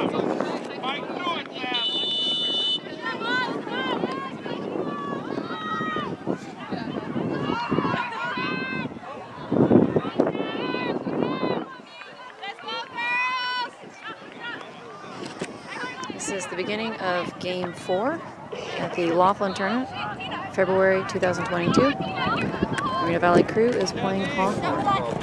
This is the beginning of game four at the Laughlin Tournament, February 2022. Moreno Valley Crew is playing Hawthorn.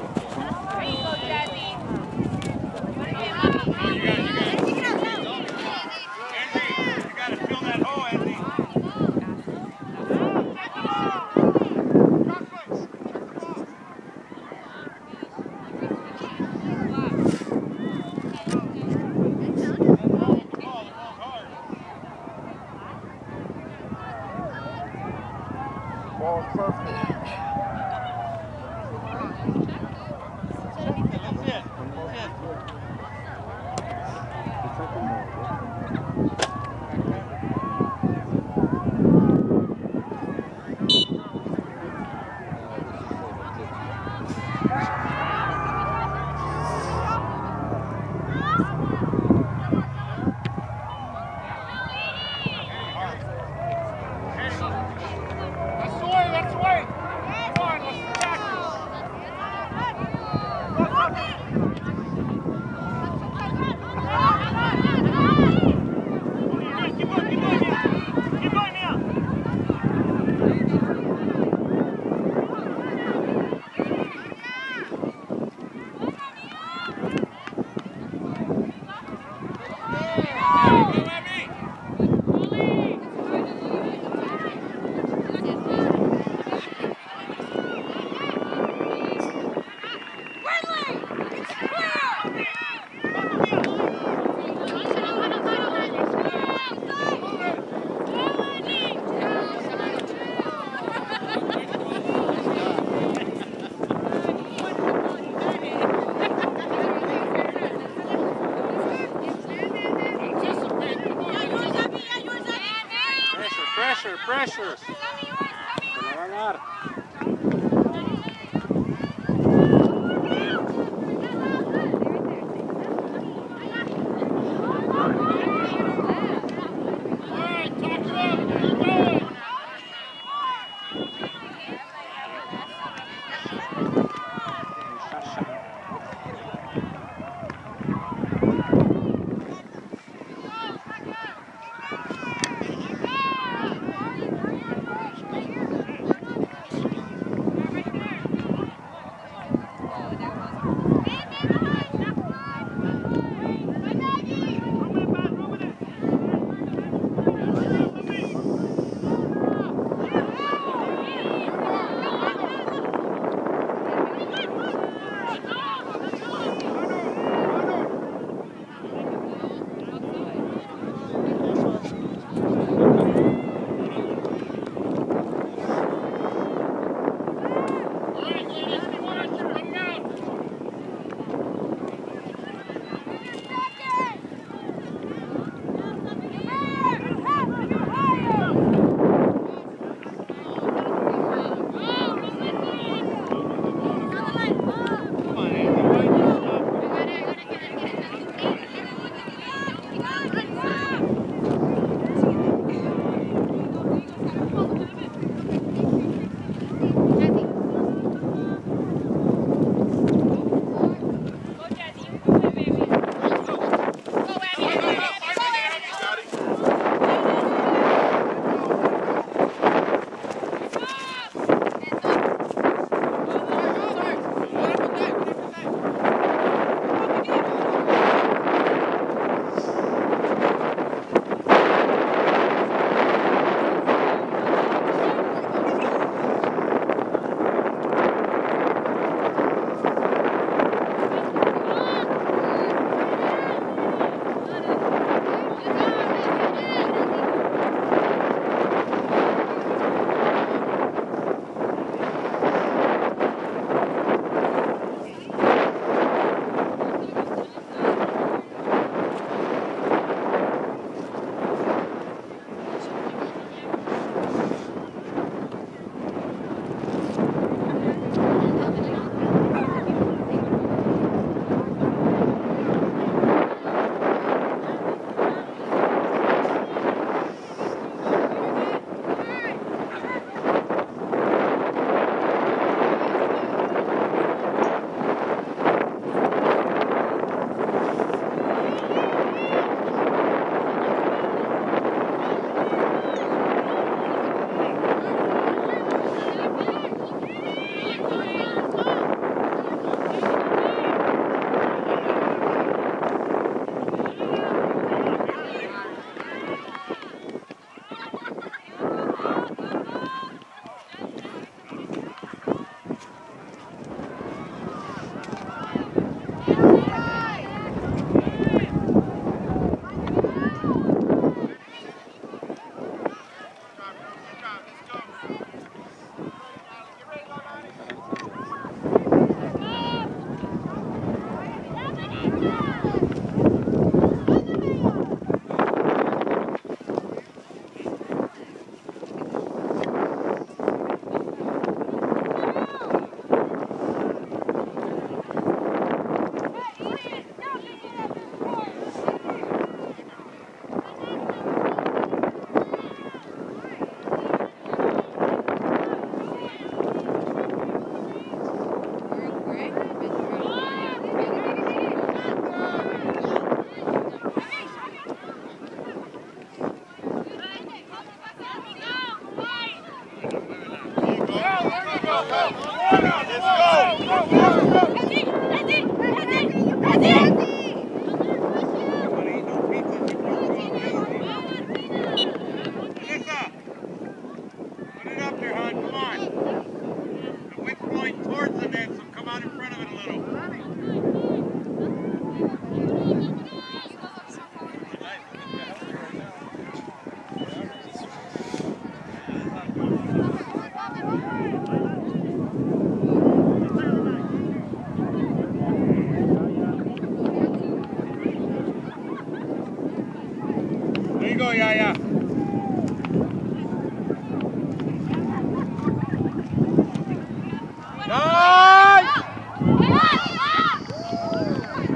Pressure,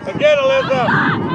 Again, Alyssa.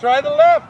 Try the left.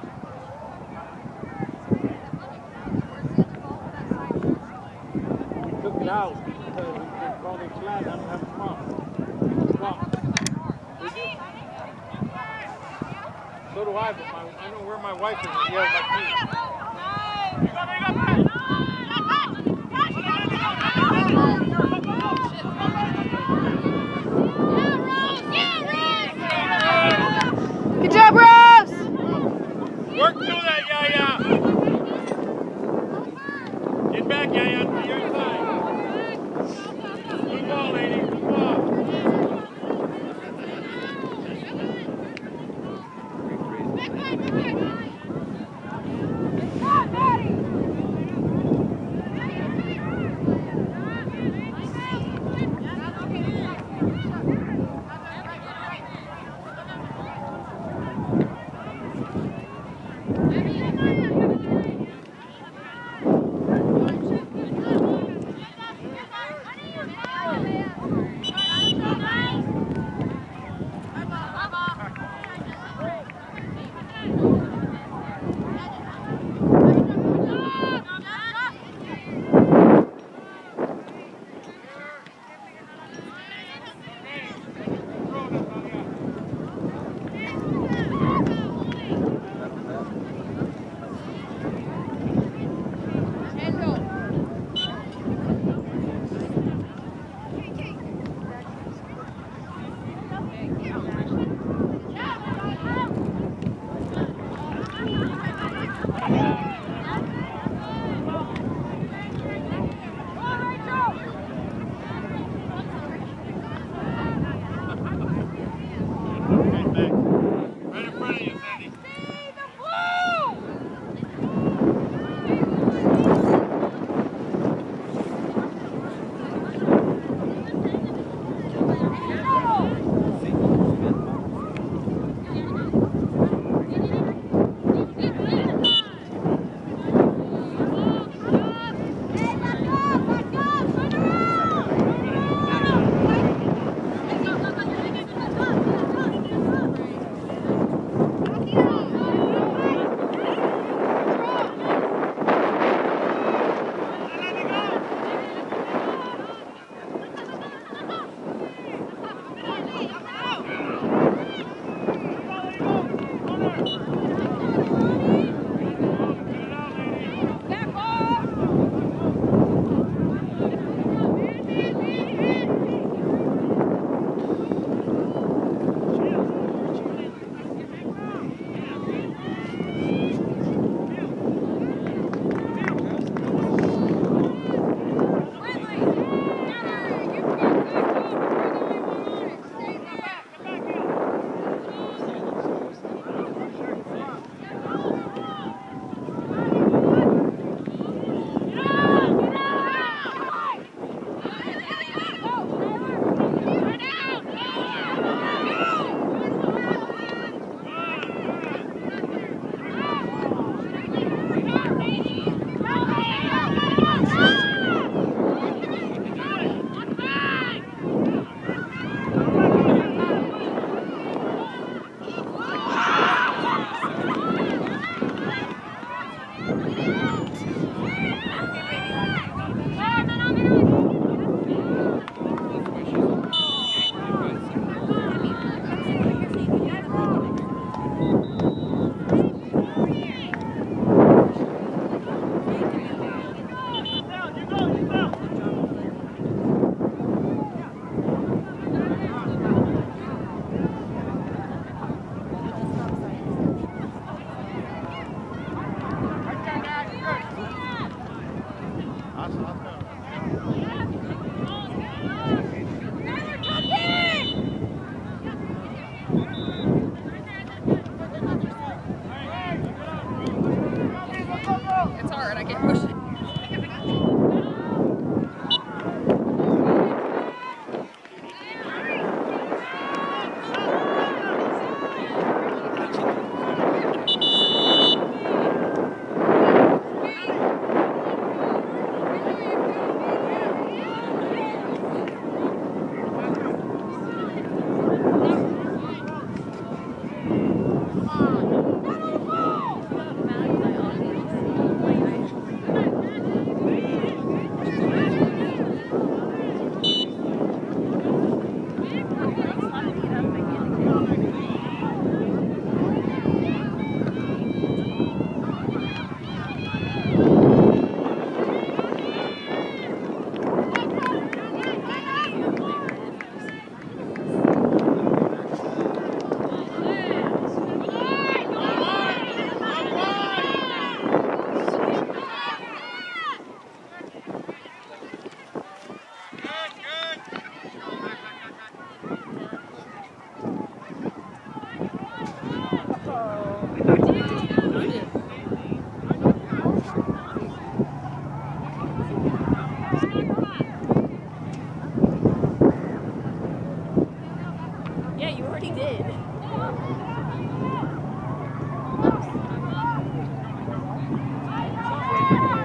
Yeah!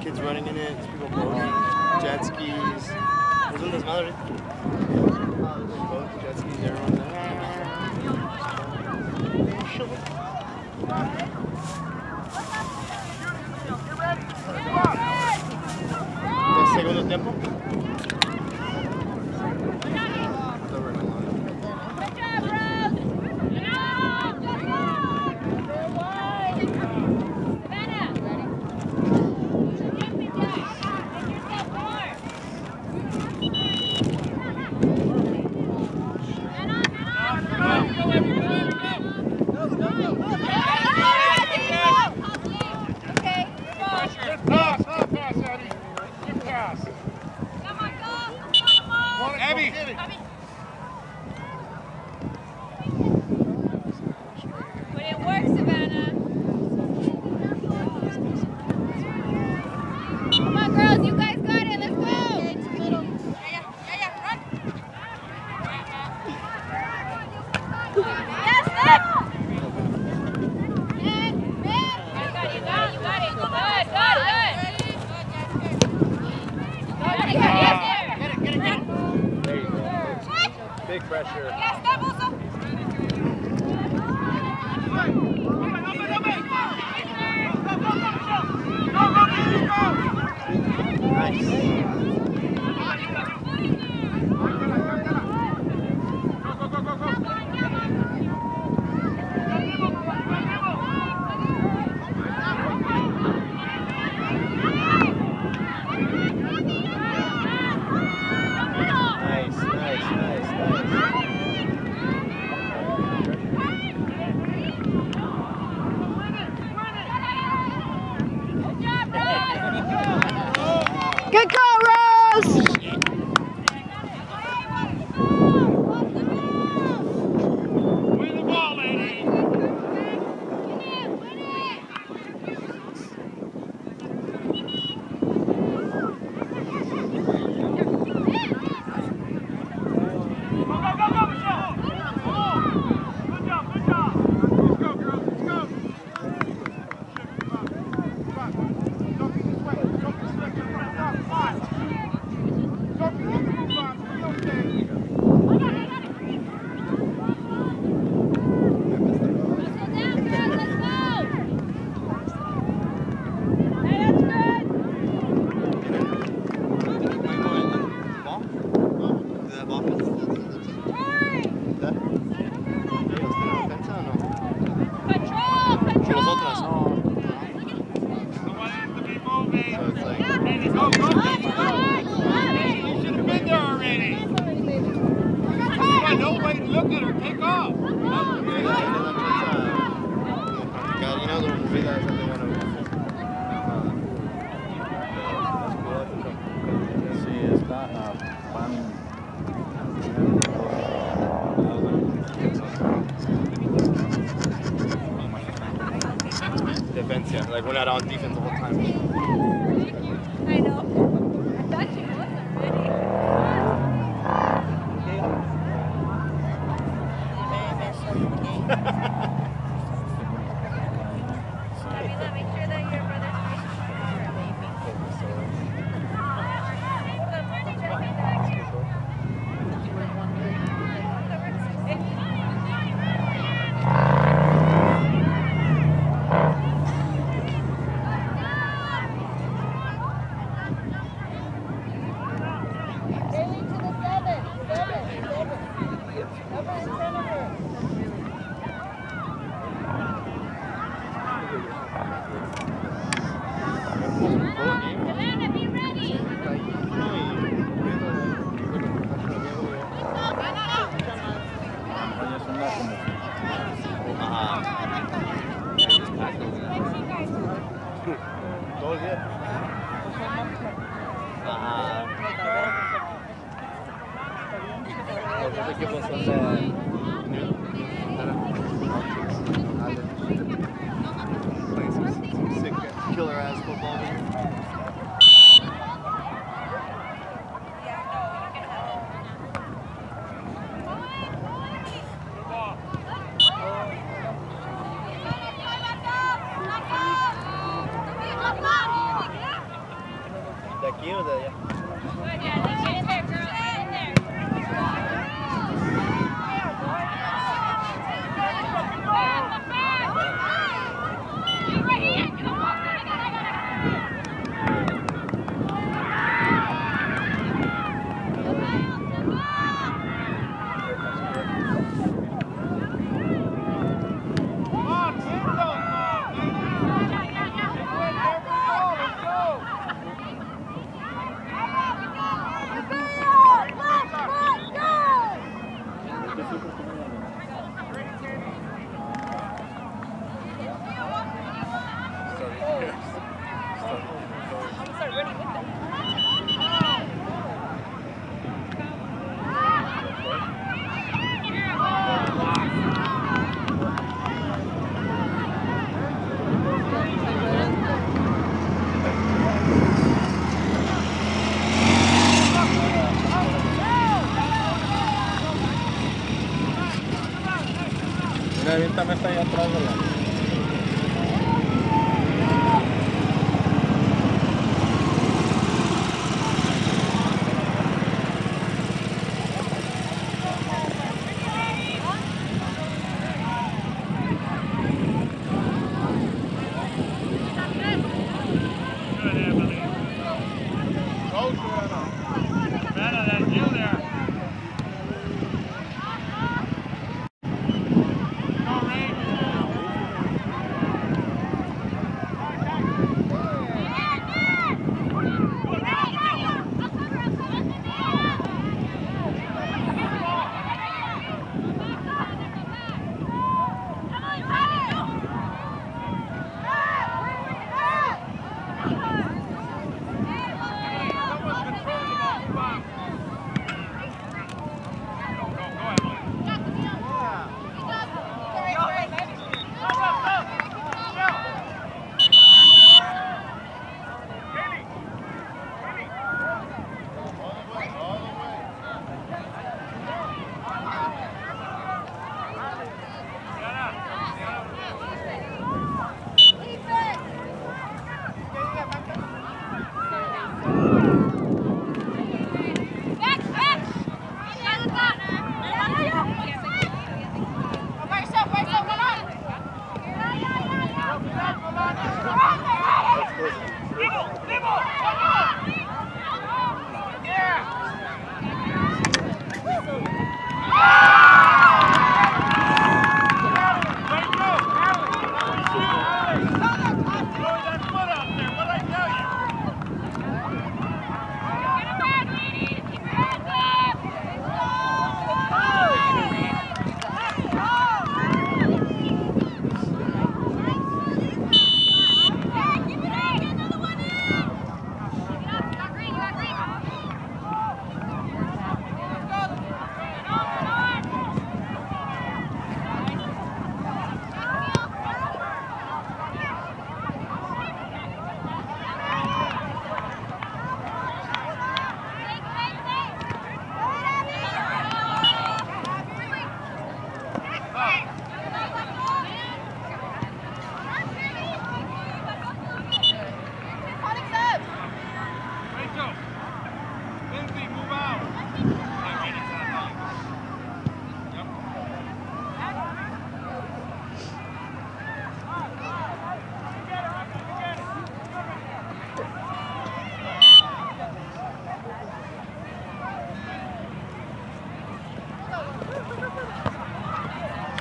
Kids running machen.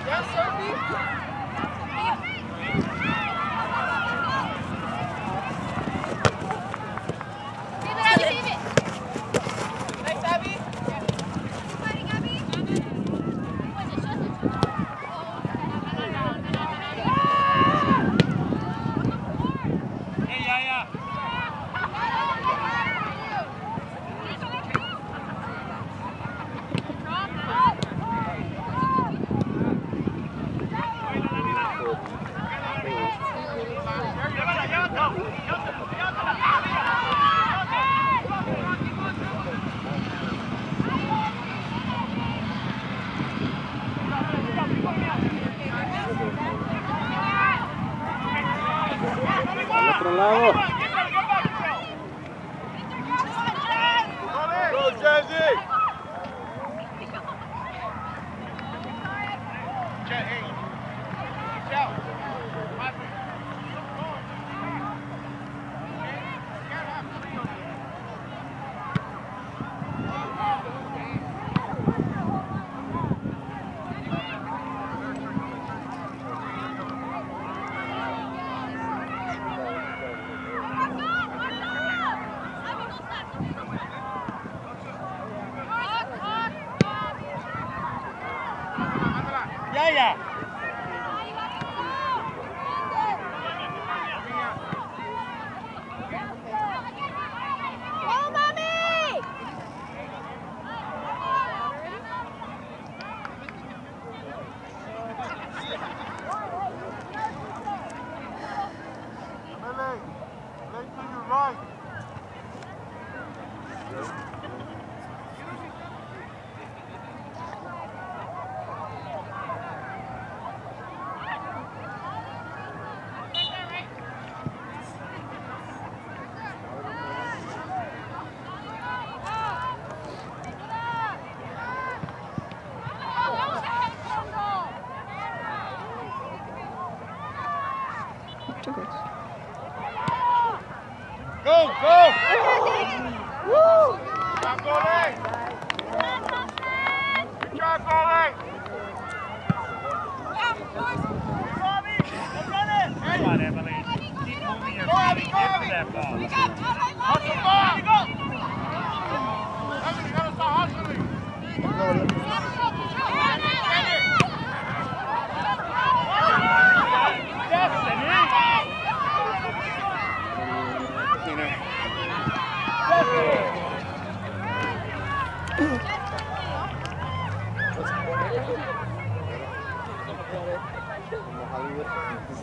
Já sou vivo. Get to that ball. Hustle, go!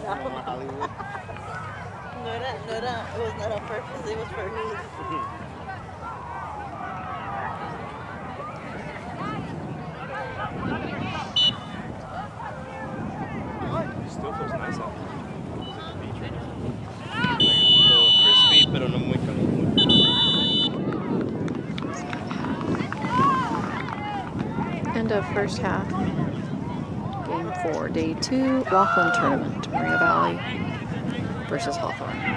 Hollywood. No era, no era, it was not on purpose, it was for me. Out. End of first half. Day two, Laughlin tournament, Moreno Valley versus Hawthorn.